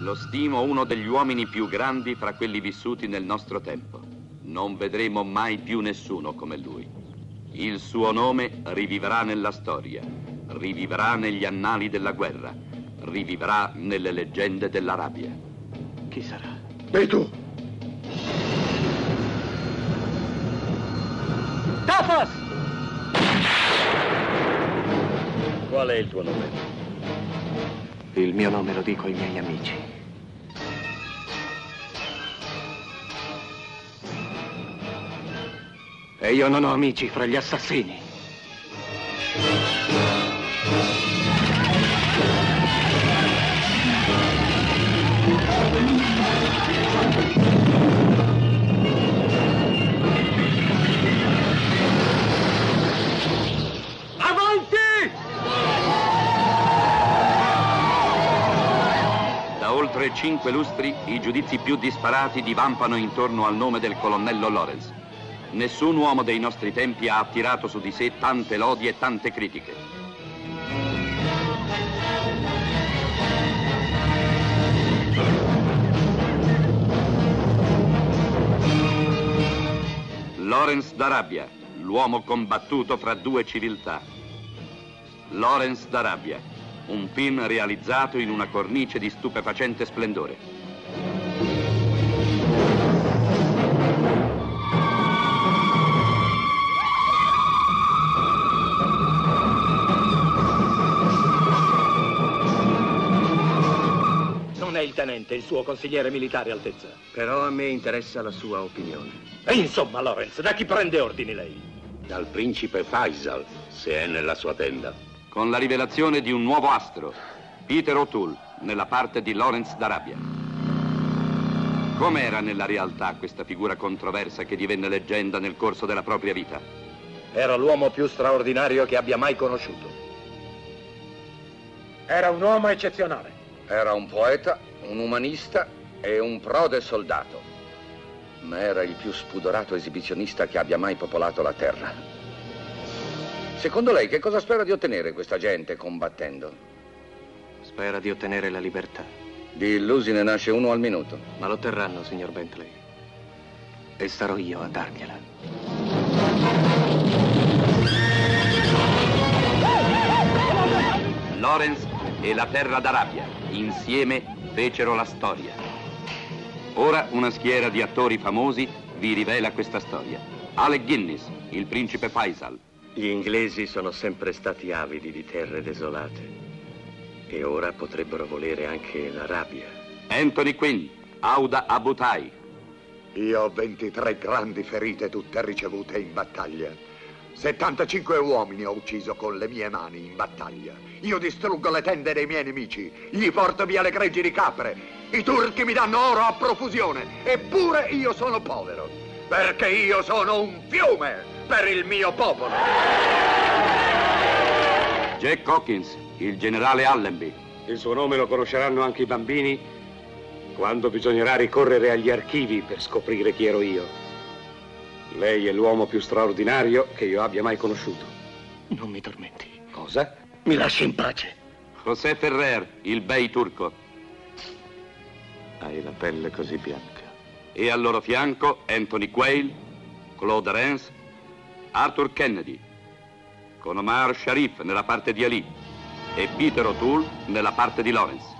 Lo stimo uno degli uomini più grandi fra quelli vissuti nel nostro tempo. Non vedremo mai più nessuno come lui. Il suo nome rivivrà nella storia, rivivrà negli annali della guerra, rivivrà nelle leggende dell'Arabia. Chi sarà? Tu? Tafas! Qual è il tuo nome? Il mio nome lo dico ai miei amici. E io non ho amici fra gli assassini. Oltre cinque lustri i giudizi più disparati divampano intorno al nome del colonnello Lorenz. Nessun uomo dei nostri tempi ha attirato su di sé tante lodi e tante critiche. Lorenz d'Arabia, l'uomo combattuto fra due civiltà. Lorenz d'Arabia, un film realizzato in una cornice di stupefacente splendore. Non è il tenente, il suo consigliere militare, Altezza. Però a me interessa la sua opinione. E insomma, Lorenz, da chi prende ordini lei? Dal principe Faisal, se è nella sua tenda. Con la rivelazione di un nuovo astro, Peter O'Toole, nella parte di Lawrence d'Arabia. Com'era nella realtà questa figura controversa che divenne leggenda nel corso della propria vita? Era l'uomo più straordinario che abbia mai conosciuto. Era un uomo eccezionale. Era un poeta, un umanista e un prode soldato. Ma era il più spudorato esibizionista che abbia mai popolato la terra. Secondo lei che cosa spera di ottenere questa gente combattendo? Spera di ottenere la libertà. Di illusi ne nasce uno al minuto. Ma lo otterranno, signor Bentley. E sarò io a dargliela. Lawrence e la terra d'Arabia, insieme fecero la storia. Ora una schiera di attori famosi vi rivela questa storia. Alec Guinness, il principe Faisal, Gli inglesi sono sempre stati avidi di terre desolate. E ora potrebbero volere anche l'Arabia. Anthony Quinn, Auda Abutai, Io ho 23 grandi ferite tutte ricevute in battaglia. 75 uomini ho ucciso con le mie mani in battaglia. Io distruggo le tende dei miei nemici, gli porto via le greggi di capre. I turchi mi danno oro a profusione, eppure io sono povero. Perché io sono un fiume per il mio popolo. Jack Hawkins, il generale Allenby, Il suo nome lo conosceranno anche i bambini quando bisognerà ricorrere agli archivi per scoprire chi ero io. Lei è l'uomo più straordinario che io abbia mai conosciuto. Non mi tormenti. Cosa? Mi lasci in pace. José Ferrer, il bei turco, Hai la pelle così bianca. E al loro fianco Anthony Quayle, Claude Rance, Arthur Kennedy, con Omar Sharif nella parte di Ali e Peter O'Toole nella parte di Lawrence.